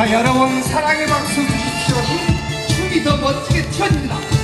자 여러분 사랑의 박수 주십시오. 힘 춤이 더 멋지게 튀어집니다.